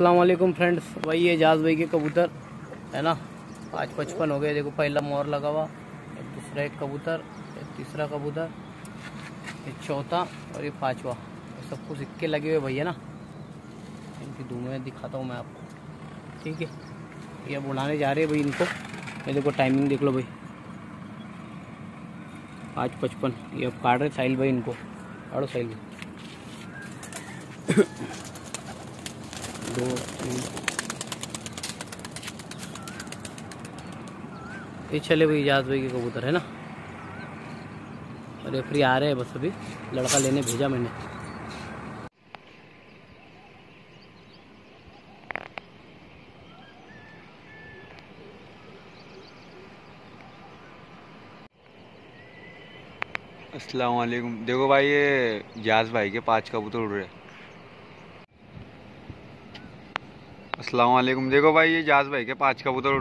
वालेकुम फ्रेंड्स भाई ये जाज भाई के कबूतर, है ना? पाँच पचपन हो गए, देखो पहला मोर लगा हुआ, एक दूसरा, एक कबूतर, एक तीसरा कबूतर ये चौथा और ये पांचवा। ये कुछ सिक्के लगे हुए भैया ना? इनकी धुएँ दिखाता हूँ मैं आपको। ठीक है? ये उड़ाने जा रहे हैं भाई इनको। ये देखो टाइमिंग देख लो भाई। पाँच पचपन, ये काट रहे साहिल भाई इनको। काटो साहिल। भाई दो, तीन। ये चले भाई इजाज भाई के कबूतर, है ना? रेफरी आ रहे हैं बस अभी। लड़का लेने भेजा मैंने। अस्सलाम वालेकुम देखो भाई, ये जाज भाई के पाँच कबूतर उड़ रहे अस्सलाम वालेकुम देखो भाई ये जाज भाई के पाँच कबूतर